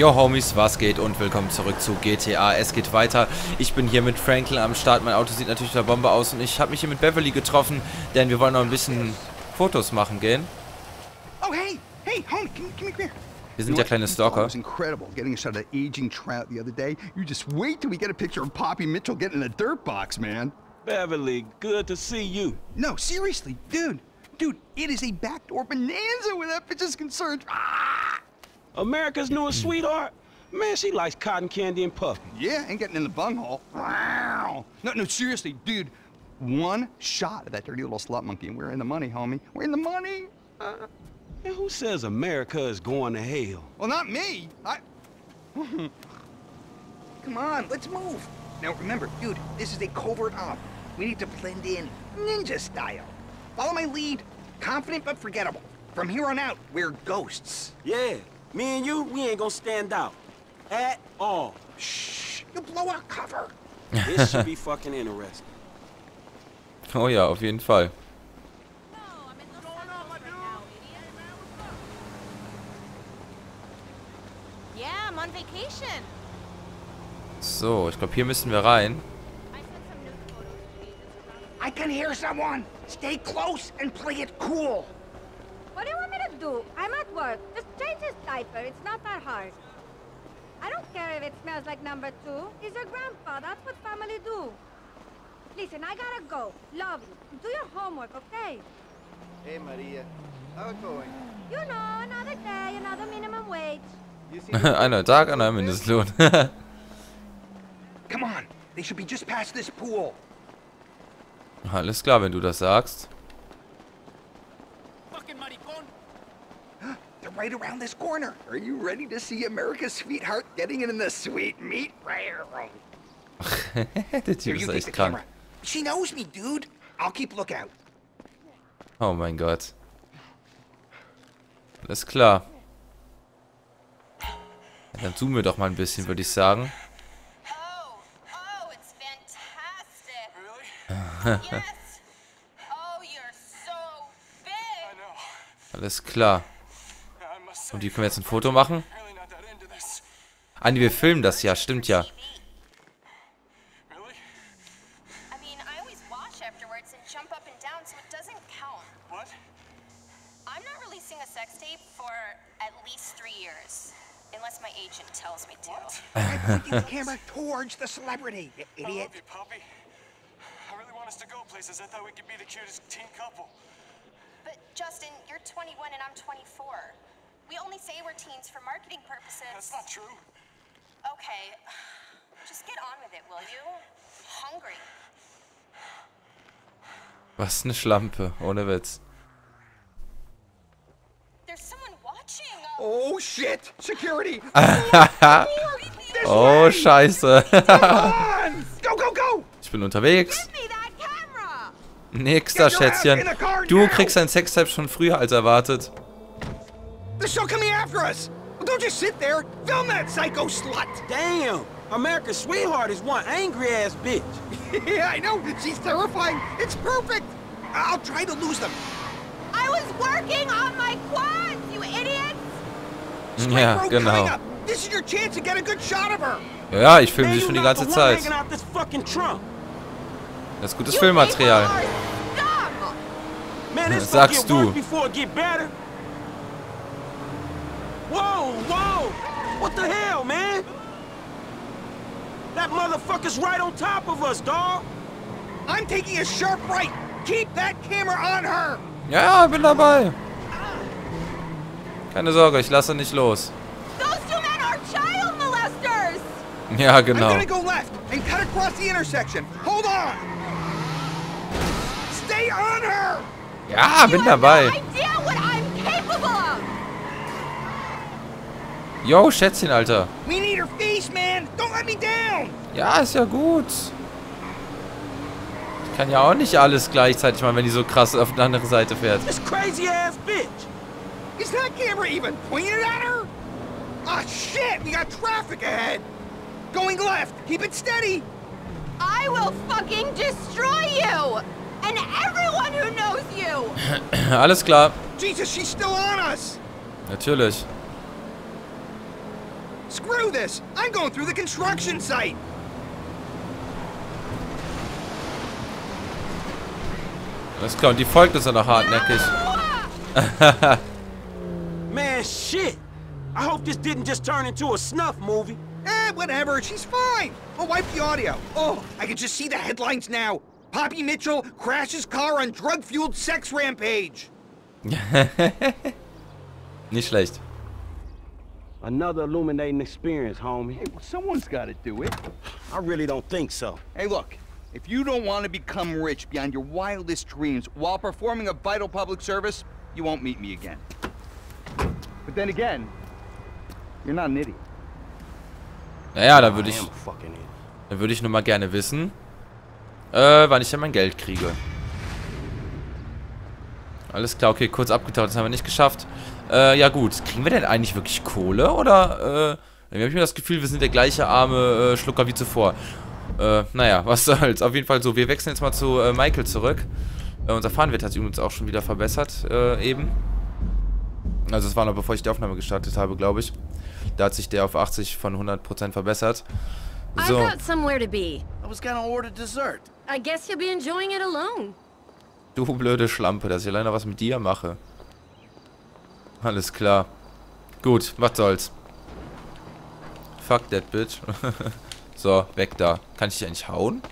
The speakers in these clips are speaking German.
Yo Homies, was geht und willkommen zurück zu GTA. Es geht weiter. Ich bin hier mit Franklin am Start. Mein Auto sieht natürlich der Bombe aus und ich habe mich hier mit Beverly getroffen, denn wir wollen noch ein bisschen Fotos machen gehen. Oh hey, hey, home, come, come here. Wir sind ja kleine Stalker. It was incredible getting a shot of aging trout the other day. You just wait till we get a picture of Poppy Mitchell getting in a dirt box, man. Beverly, good to see you. No, seriously, dude. Dude, it is a backdoor bonanza where that bitch is concerned. Ah! America's newest sweetheart? Man, she likes cotton candy and puffy. Yeah, ain't getting in the bunghole. Wow. No, no, seriously, dude. One shot of that dirty little slut monkey, and we're in the money, homie. We're in the money. Uh, And who says America is going to hell? well, not me. I. Come on, let's move. Now remember, dude, this is a covert op. We need to blend in, ninja style. Follow my lead. Confident but forgettable. From here on out, we're ghosts. Yeah, me and you, we ain't gonna stand out. At all. Shh, you'll blow our cover. This should be fucking interesting. Oh ja, auf jeden Fall. So, ich glaube, hier müssen wir rein. I you. I can hear someone. Stay close and play it cool. What do you to do? I'm at work. Just change his diaper. It's not that hard. I don't care if it smells like number two. He's your grandpa. That's what family do. Listen, I gotta go. Love you. Do your homework, okay? Hey Maria, how it going? You know, another day, another minimum wage. You see Einer Tag, einer Mindestlohn. Come on. They should be just past this pool. Alles klar, wenn du das sagst. They're right around this corner. Are you ready to see America's sweetheart getting it in the sweet meat? Der Here, Typ you ist echt krank. camera. She knows me, dude. I'll keep lookout. Oh mein Gott. Alles klar. Ja, dann zoomen wir doch mal ein bisschen, würde ich sagen. Oh, oh, it's fantastic. Really? yes. Oh, you're so big. Alles klar. Und die können wir jetzt ein Foto machen? Ah, nee, wir filmen das ja, stimmt ja. I mean, I always watch afterwards and jump up and down, so it doesn't count. What? I'm not releasing a sex tape for at least three years, unless my agent tells me to. I'm pointing the camera towards the celebrity, you I idiot. love you, Poppy. I really want us to go places. I thought we could be the cutest teen couple. But Justin, you're 21 and I'm 24. We only say we're teens for marketing purposes. That's not true. Okay, just get on with it, will you? Hungry. Was eine Schlampe, ohne Witz. There's someone watching. Oh shit! Security! Oh, scheiße. Go, go, go! Ich bin unterwegs. Nächster Schätzchen. Du kriegst dein Sextape schon früher als erwartet. They're still coming after us! Well, don't just sit there! Film that psycho slut! Damn, America's sweetheart is one angry ass bitch. yeah, I know! She's terrifying! It's perfect! I'll try to lose them! I was working on my quads, you idiots! Ja, Bro, genau. This is your chance to get a good shot of her! Ja, ich filme Man, sie schon die ganze the one Zeit. hanging out this fucking trunk. Das ist gutes You Filmmaterial. people are dumb! Man, this Sagst fuck get du. worse before it get better. Whoa, whoa! What the hell, man? That motherfucker's right on top of us, dog. I'm taking a sharp right! Keep that camera on her! Ja, bin dabei. Keine Sorge, ich lasse nicht los. Those two men are child molesters! Ja, I'm gonna go left and cut across the intersection. Hold on! Stay on her! Ja, bin you have no idea what I'm capable of! Yo, Schätzchen, Alter. We need her face, man! Don't let me down! Ja, ist ja gut. Ich kann ja auch nicht alles gleichzeitig machen, wenn die so krass auf die andere Seite fährt. This crazy ass bitch. Is that camera even pointed at her? Ah, shit! We got traffic ahead! Going left! Keep it steady! I will fucking destroy you! And everyone who knows you! Alles klar. Jesus, she's still on us! Natürlich. Screw this! I'm going through the construction site! Alles klar, und die folgt uns ja noch hartnäckig. Man, shit. I hope this didn't just turn into a snuff movie. Eh, whatever, she's fine. I'll wipe the audio. Oh, I can just see the headlines now. Poppy Mitchell crashes car on drug-fueled sex rampage. Nicht schlecht. Another illuminating experience, homie. Hey, well, someone's got to do it. I really don't think so. Hey, look, if you don't want to become rich beyond your wildest dreams while performing a vital public service, you won't meet me again. But then again, you're not an idiot. Naja, da würde ich, am a fucking idiot. dann würde ich nur mal gerne wissen, äh, wann ich denn mein Geld kriege. Alles klar, okay, kurz abgetaucht, das haben wir nicht geschafft. Äh, ja gut, kriegen wir denn eigentlich wirklich Kohle, oder, äh, habe ich mir das Gefühl, wir sind der gleiche arme äh, Schlucker wie zuvor. Äh, naja, was soll's. Auf jeden Fall so, wir wechseln jetzt mal zu äh, Michael zurück. Äh, unser Fahnenwert hat sich übrigens auch schon wieder verbessert, äh, eben. Also es war noch bevor ich die Aufnahme gestartet habe, glaube ich. Da hat sich der auf 80 von 100% verbessert. So. I've got somewhere to be. I was gonna order dessert. I guess you'll be enjoying it alone. Du blöde Schlampe, dass ich alleine was mit dir mache. Alles klar. Gut, was soll's. Fuck that bitch. so, weg da. Kann ich dich eigentlich hauen?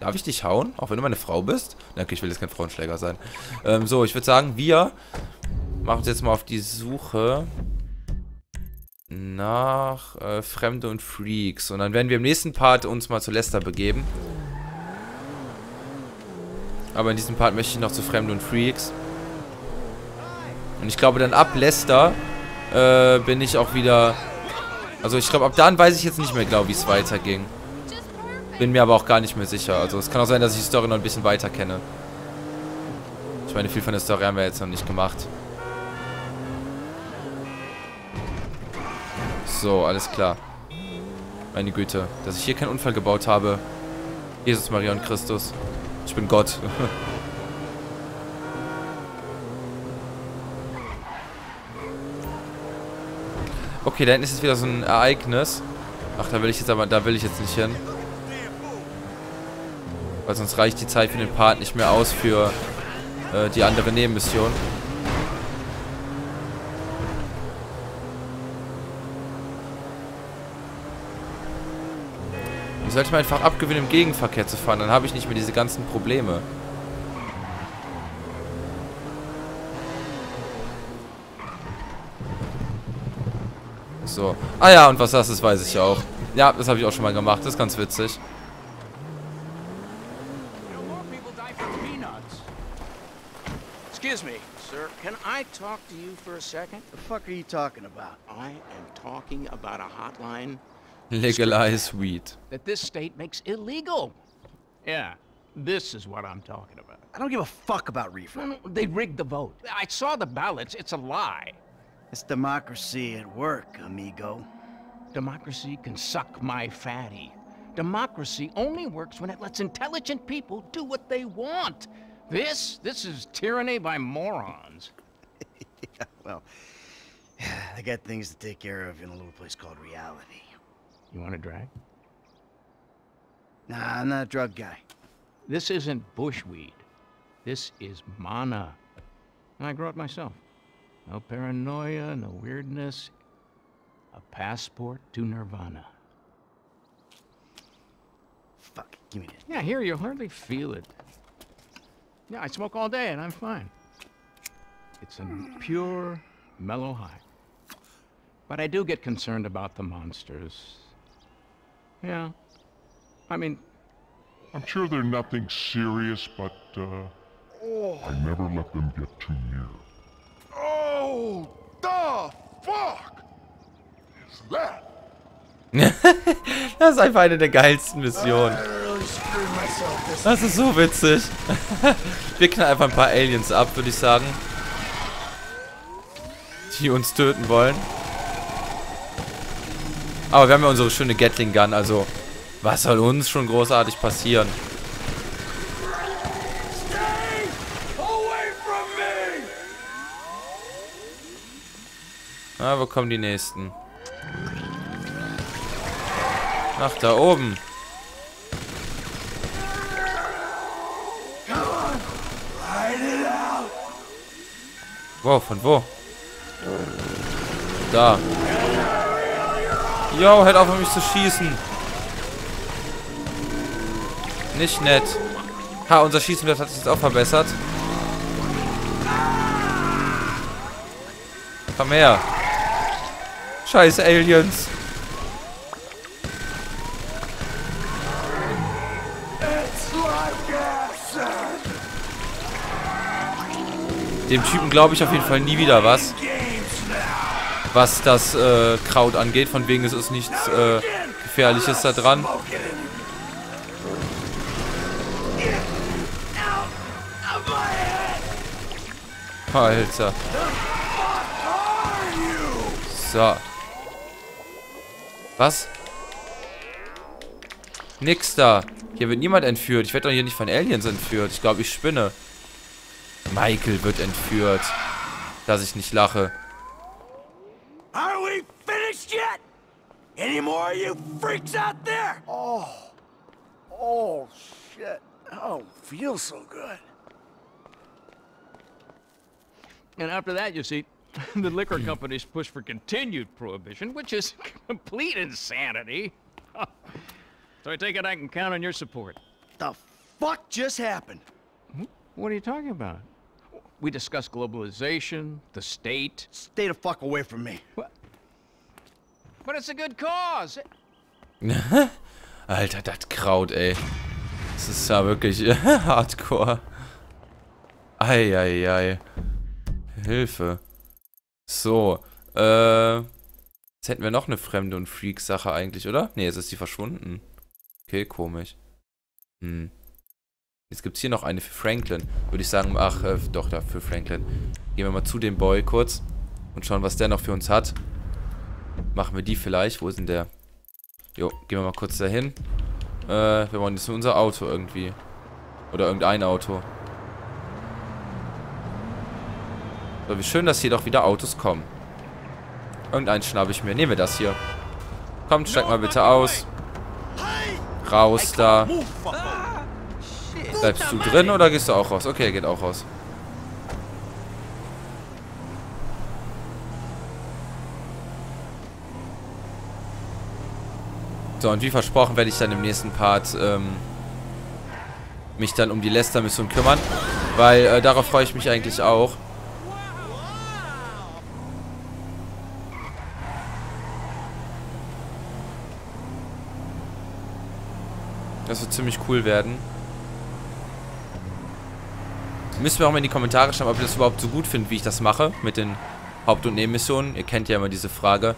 Darf ich dich hauen? Auch wenn du meine Frau bist? Na, okay, ich will jetzt kein Frauenschläger sein. Ähm, so, ich würde sagen, wir machen uns jetzt mal auf die Suche nach äh, Fremde und Freaks. Und dann werden wir im nächsten Part uns mal zu Lester begeben. Aber in diesem Part möchte ich noch zu Fremde und Freaks. Und ich glaube dann ab Lester äh, bin ich auch wieder... Also ich glaube ab dann weiß ich jetzt nicht mehr genau, wie es weiterging. Bin mir aber auch gar nicht mehr sicher. Also es kann auch sein, dass ich die Story noch ein bisschen weiter kenne. Ich meine, viel von der Story haben wir jetzt noch nicht gemacht. So, alles klar. Meine Güte, dass ich hier keinen Unfall gebaut habe. Jesus, Maria und Christus. Ich bin Gott. okay, da hinten ist jetzt wieder so ein Ereignis. Ach, da will ich jetzt aber, da will ich jetzt nicht hin. Weil sonst reicht die Zeit für den Part nicht mehr aus für äh, die andere Nebenmission. Ich sollte mir einfach abgewöhnen, im Gegenverkehr zu fahren. Dann habe ich nicht mehr diese ganzen Probleme. So. Ah ja, und was das ist, weiß ich auch. Ja, das habe ich auch schon mal gemacht. Das ist ganz witzig. Excuse me, sir. Can I talk to you for a second? The fuck are you talking about? I am talking about a hotline Legalize weed. that this state makes illegal. Yeah, this is what I'm talking about. I don't give a fuck about reefer. No, no, they rigged the vote. I saw the ballots. It's a lie. It's democracy at work, amigo. Democracy can suck my fatty. Democracy only works when it lets intelligent people do what they want. This, this is tyranny by morons. yeah, well, I got things to take care of in a little place called reality. You want to drag? Nah, I'm not a drug guy. This isn't bushweed. This is mana. And I grow it myself. No paranoia, no weirdness. A passport to nirvana. Fuck, give me this. Yeah, here you'll hardly feel it. Yeah, I smoke all day and I'm fine. It's a pure, mellow high. But I do get concerned about the monsters. Yeah. I mean, I'm sure they're nothing serious, but uh, I never let them get too near. Das ist einfach eine der geilsten Missionen. Das ist so witzig. Wir knallen einfach ein paar Aliens ab, würde ich sagen. Die uns töten wollen. Aber wir haben ja unsere schöne Gatling Gun, also was soll uns schon großartig passieren? Wo kommen die nächsten? Nach da oben. Wow, von wo? Da. Yo, hört auf, auf mich zu schießen. Nicht nett. Ha, unser Schießwert hat sich jetzt auch verbessert. Komm her. Scheiß Aliens. Dem Typen glaube ich auf jeden Fall nie wieder was. Was das äh, Kraut angeht. Von wegen ist es nichts äh, Gefährliches da dran. Alter. So. Was? Nix da. Hier wird niemand entführt. Ich werde doch hier nicht von Aliens entführt. Ich glaube, ich spinne. Michael wird entführt. Dass ich nicht lache. Are we finished yet? Any more of you freaks out there? Oh. Oh, shit. Oh, feels so good. And after that, you see, the liquor hmm. companies push for continued prohibition, which is complete insanity. so I take it I can count on your support. The fuck just happened? Hmm? What are you talking about? We discussed globalization, the state. Stay the fuck away from me. But it's a good cause. Alter, das Kraut, ey. Das ist ja wirklich hardcore. Eieiei. Ei, ei. Hilfe. So, äh... Jetzt hätten wir noch eine Fremde- und Freak-Sache eigentlich, oder? Ne, jetzt ist die verschwunden. Okay, komisch. Hm. Jetzt gibt es hier noch eine für Franklin. Würde ich sagen, ach, äh, doch, da für Franklin. Gehen wir mal zu dem Boy kurz und schauen, was der noch für uns hat. Machen wir die vielleicht. Wo ist denn der? Jo, gehen wir mal kurz dahin. Äh, wir wollen jetzt unser Auto irgendwie. Oder irgendein Auto. So, wie schön, dass hier doch wieder Autos kommen. Irgendeinen schnappe ich mir. Nehmen wir das hier. Kommt, steigt mal bitte aus. Raus da. Bleibst du drin oder gehst du auch raus? Okay, er geht auch raus. So, und wie versprochen werde ich dann im nächsten Part ähm, mich dann um die Lester-Mission kümmern. Weil äh, darauf freue ich mich eigentlich auch. Ziemlich cool werden. Müssen wir auch mal in die Kommentare schreiben, ob ihr das überhaupt so gut findet, wie ich das mache mit den Haupt- und Nebenmissionen. Ihr kennt ja immer diese Frage.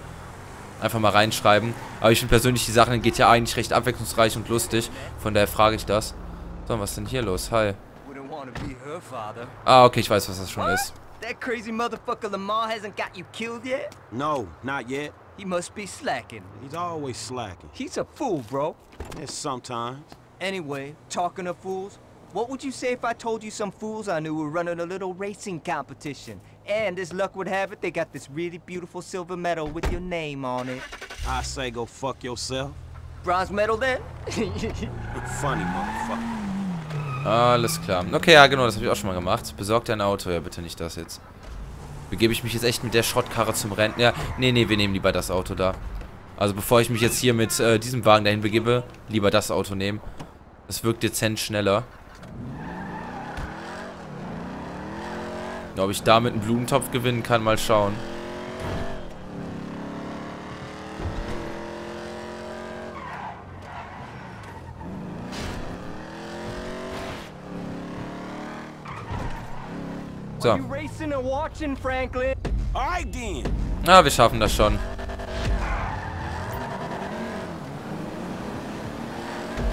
Einfach mal reinschreiben. Aber ich finde persönlich, die Sache geht ja eigentlich recht abwechslungsreich und lustig. Von daher frage ich das. So, was ist denn hier los? Hi. Ah, okay, ich weiß, was das schon ist. That crazy motherfucker Lamar hasn't got you killed yet? No, not yet. He must be slacking. He's always slacking. He's a fool, bro. Yes, sometimes. Anyway, talking of fools, what would you say if I told you some fools I knew were running a little racing competition? And as luck would have it, they got this really beautiful silver medal with your name on it. I say go fuck yourself. Bronze medal then? Funny motherfucker. Alles klar. Okay, ja genau, das habe ich auch schon mal gemacht. Besorgt ein Auto. Ja, bitte nicht das jetzt. Begebe ich mich jetzt echt mit der Schrottkarre zum Rennen? Ja, nee, nee, wir nehmen lieber das Auto da. Also bevor ich mich jetzt hier mit äh, diesem Wagen dahin begebe, lieber das Auto nehmen. Das wirkt dezent schneller. Ob ich damit einen Blumentopf gewinnen kann, mal schauen. So. Ah, wir schaffen das schon.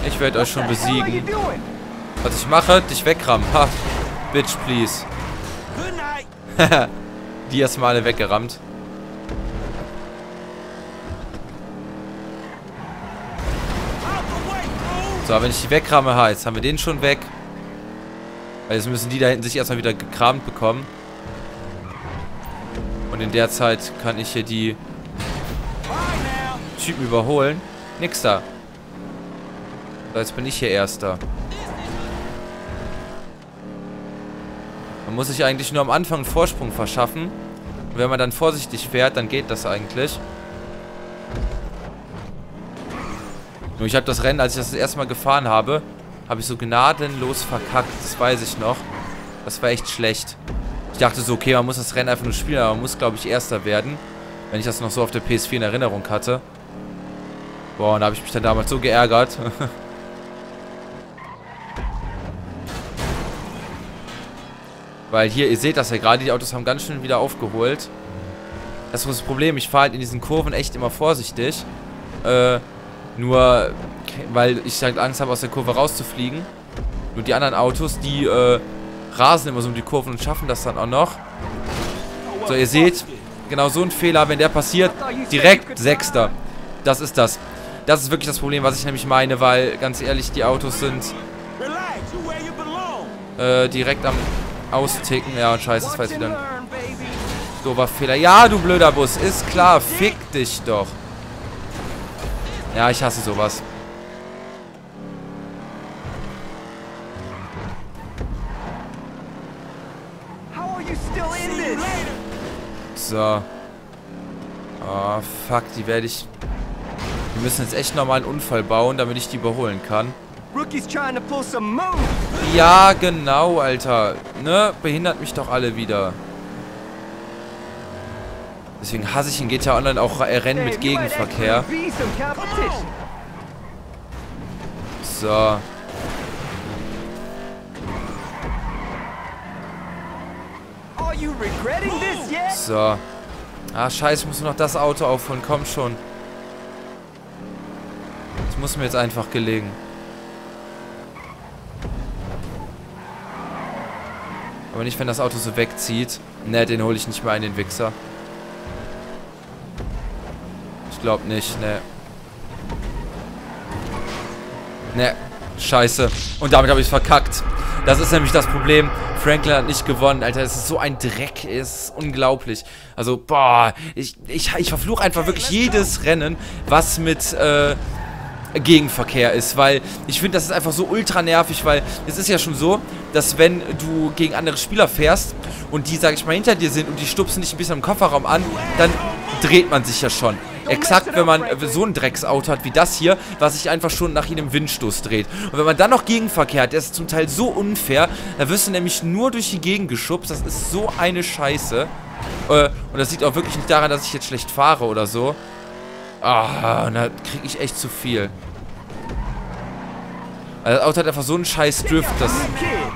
Ich werde euch schon besiegen. Was ich mache, dich wegrammen. Ha. Bitch, please. Die erstmal alle weggerammt. So, wenn ich die wegramme, jetzt haben wir den schon weg. Weil jetzt müssen die da hinten sich erstmal wieder gekramt bekommen. Und in der Zeit kann ich hier die Typen überholen. Nix da. So, jetzt bin ich hier Erster. Man muss sich eigentlich nur am Anfang einen Vorsprung verschaffen. Und wenn man dann vorsichtig fährt, dann geht das eigentlich. Nur ich habe das Rennen, als ich das, das erste Mal gefahren habe, habe ich so gnadenlos verkackt. Das weiß ich noch. Das war echt schlecht. Ich dachte so, okay, man muss das Rennen einfach nur spielen, aber man muss, glaube ich, Erster werden. Wenn ich das noch so auf der PS4 in Erinnerung hatte. Boah, und da habe ich mich dann damals so geärgert. Weil hier, ihr seht das ja gerade, die Autos haben ganz schön wieder aufgeholt. Das ist das Problem, ich fahre halt in diesen Kurven echt immer vorsichtig. Äh, nur, weil ich halt Angst habe, aus der Kurve rauszufliegen. Nur die anderen Autos, die, äh, rasen immer so um die Kurven und schaffen das dann auch noch. So, ihr seht, genau so ein Fehler, wenn der passiert, direkt Sechster. Das ist das. Das ist wirklich das Problem, was ich nämlich meine, weil, ganz ehrlich, die Autos sind äh, direkt am Austicken. Ja, und scheiße, das war jetzt wieder ein doofer Fehler. Ja, du blöder Bus, ist klar, fick dich doch. Ja, ich hasse sowas. So. Oh, fuck, die werde ich... Wir müssen jetzt echt nochmal einen Unfall bauen, damit ich die überholen kann. Ja, genau, Alter. Ne? Behindert mich doch alle wieder. Deswegen hasse ich in GTA Online auch Rennen mit Gegenverkehr. So. So. Ah, scheiße, ich muss nur noch das Auto aufholen. Komm schon. Das muss mir jetzt einfach gelegen. Aber nicht, wenn das Auto so wegzieht. Ne, den hole ich nicht mehr ein, den Wichser. Ich glaube nicht, ne. Ne, scheiße. Und damit habe ich es verkackt. Das ist nämlich das Problem. Franklin hat nicht gewonnen, Alter. Es ist so ein Dreck. Es ist unglaublich. Also, boah. Ich, ich, ich verfluche einfach wirklich jedes Rennen, was mit, äh, Gegenverkehr ist, weil ich finde, das ist einfach so ultra nervig, weil es ist ja schon so, dass wenn du gegen andere Spieler fährst und die, sag ich mal, hinter dir sind und die stupsen dich ein bisschen im Kofferraum an, dann dreht man sich ja schon. Exakt, wenn man so ein Drecksauto hat wie das hier, was sich einfach schon nach jedem Windstoß dreht. Und wenn man dann noch Gegenverkehr hat, der ist zum Teil so unfair, da wirst du nämlich nur durch die Gegend geschubst. Das ist so eine Scheiße. Äh, und das liegt auch wirklich nicht daran, dass ich jetzt schlecht fahre oder so. Ah, da kriege ich echt zu viel. Also das Auto hat einfach so einen scheiß Drift, dass...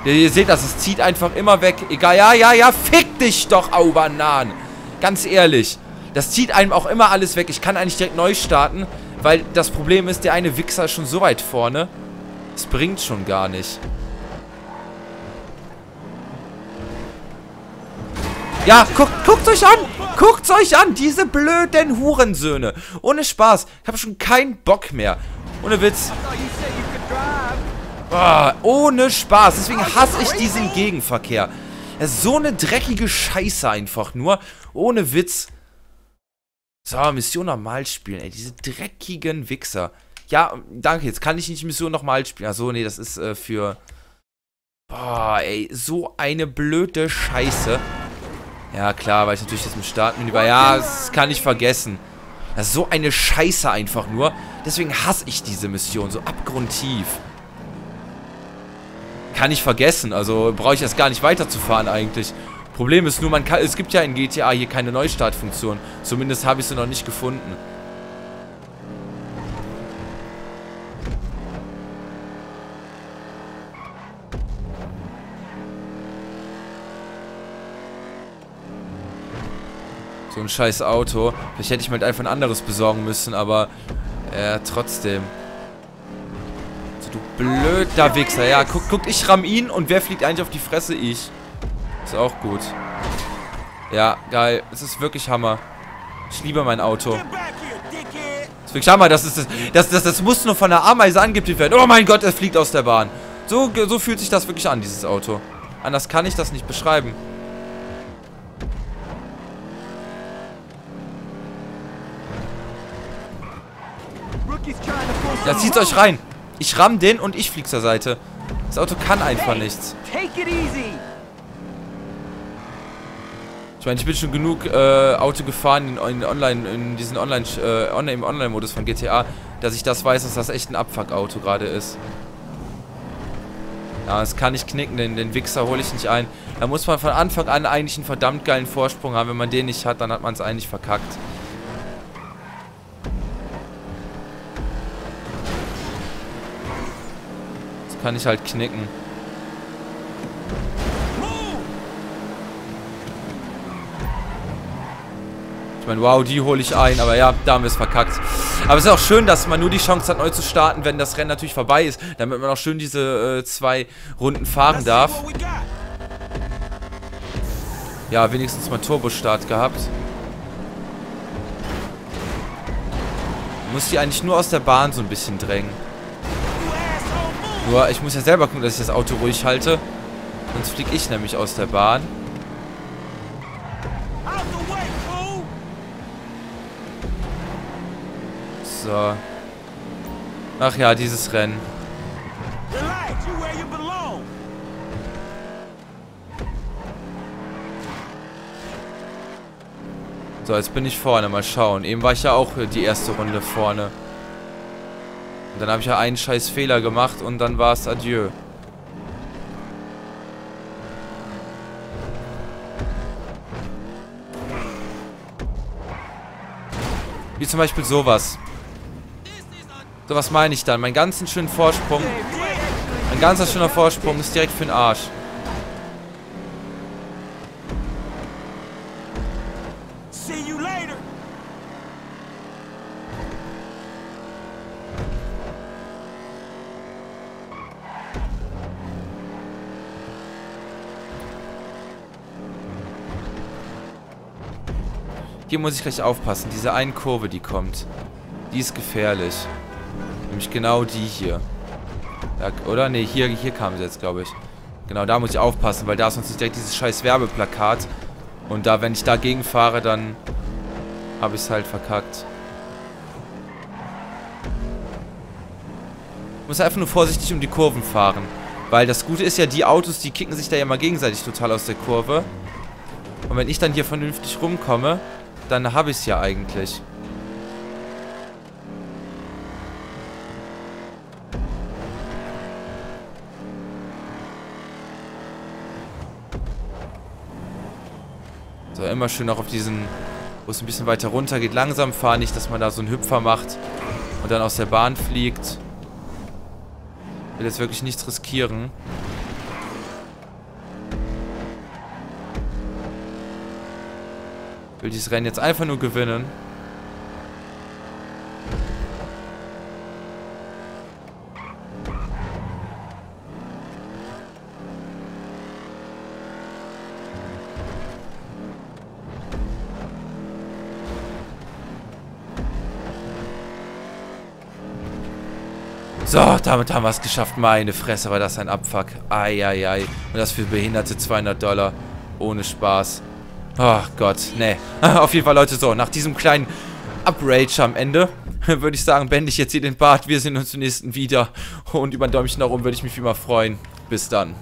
Ihr seht das, es zieht einfach immer weg. Egal, ja, ja, ja, fick dich doch, au Bananen. Ganz ehrlich. Das zieht einem auch immer alles weg. Ich kann eigentlich direkt neu starten, weil das Problem ist, der eine Wichser ist schon so weit vorne. Das bringt schon gar nicht. Ja, guckt, guckt euch an! Guckt euch an! Diese blöden Hurensöhne! Ohne Spaß. Ich habe schon keinen Bock mehr. Ohne Witz. Oh, ohne Spaß. Deswegen hasse ich diesen Gegenverkehr. Das ist so eine dreckige Scheiße einfach nur. Ohne Witz. So, Mission normal spielen, ey. Diese dreckigen Wichser. Ja, danke. Jetzt kann ich nicht Mission nochmal spielen. Achso, nee, das ist äh, für... Boah, ey. So eine blöde Scheiße. Ja, klar, weil ich natürlich jetzt im Startmenü war. Ja, das kann ich vergessen. Das ist so eine Scheiße einfach nur. Deswegen hasse ich diese Mission so abgrundtief. Kann ich vergessen. Also brauche ich erst gar nicht weiterzufahren eigentlich. Problem ist nur, man kann, es gibt ja in GTA hier keine Neustartfunktion. Zumindest habe ich sie noch nicht gefunden. So ein scheiß Auto. Vielleicht hätte ich mir halt einfach ein anderes besorgen müssen, aber... Äh, trotzdem. So, du blöder Wichser. Ja, guck, guck, ich ramm ihn und wer fliegt eigentlich auf die Fresse? Ich. Ist auch gut. Ja, geil. Es ist wirklich Hammer. Ich liebe mein Auto. Ist wirklich Hammer. Das, ist, das, das, das, das muss nur von einer Ameise angepielt werden. Oh mein Gott, er fliegt aus der Bahn. So, so fühlt sich das wirklich an, dieses Auto. Anders kann ich das nicht beschreiben. Ja, zieht euch rein. Ich ramm den und ich flieg zur Seite. Das Auto kann einfach nichts. Take it easy. Ich meine, ich bin schon genug äh, Auto gefahren in, in Online, in diesen Online, äh, Online im Online-Modus von GTA, dass ich das weiß, dass das echt ein Abfuck-Auto gerade ist. Ja, das kann ich knicken, den, den Wichser hole ich nicht ein. Da muss man von Anfang an eigentlich einen verdammt geilen Vorsprung haben. Wenn man den nicht hat, dann hat man es eigentlich verkackt. Kann ich halt knicken. Ich meine, wow, die hole ich ein, aber ja, da haben wir es verkackt. Aber es ist auch schön, dass man nur die Chance hat, neu zu starten, wenn das Rennen natürlich vorbei ist, damit man auch schön diese äh, zwei Runden fahren darf. Ja, wenigstens mal Turbostart gehabt. Muss die eigentlich nur aus der Bahn so ein bisschen drängen. Nur, ich muss ja selber gucken, dass ich das Auto ruhig halte. Sonst fliege ich nämlich aus der Bahn. So. Ach ja, dieses Rennen. So, jetzt bin ich vorne. Mal schauen. Eben war ich ja auch die erste Runde vorne. Dann habe ich ja einen scheiß Fehler gemacht und dann war es Adieu. Wie zum Beispiel sowas. So was meine ich dann. Mein ganzen schönen Vorsprung. Mein ganzer schöner Vorsprung ist direkt für den Arsch. Hier muss ich gleich aufpassen. Diese eine Kurve, die kommt. Die ist gefährlich. Nämlich genau die hier. Ja, oder? Ne, hier, hier kam sie jetzt, glaube ich. Genau, da muss ich aufpassen, weil da ist sonst direkt dieses scheiß Werbeplakat. Und da, wenn ich dagegen fahre, dann habe ich es halt verkackt. Ich muss einfach nur vorsichtig um die Kurven fahren. Weil das Gute ist ja, die Autos, die kicken sich da ja mal gegenseitig total aus der Kurve. Und wenn ich dann hier vernünftig rumkomme, dann habe ich es ja eigentlich. So, immer schön auch auf diesen, wo es ein bisschen weiter runter geht, langsam fahren. Nicht, dass man da so einen Hüpfer macht und dann aus der Bahn fliegt. Ich will jetzt wirklich nichts riskieren. Will dieses Rennen jetzt einfach nur gewinnen. So, damit haben wir es geschafft. Meine Fresse, war das ein Abfuck. Eieiei. Und das für behinderte 200 Dollar. Ohne Spaß. Ach Gott, nee. Auf jeden Fall, Leute, so, nach diesem kleinen Uprage am Ende, würde ich sagen, beende ich jetzt hier den Part. Wir sehen uns zum nächsten wieder. Und über ein Däumchen nach oben würde ich mich wie immer freuen. Bis dann.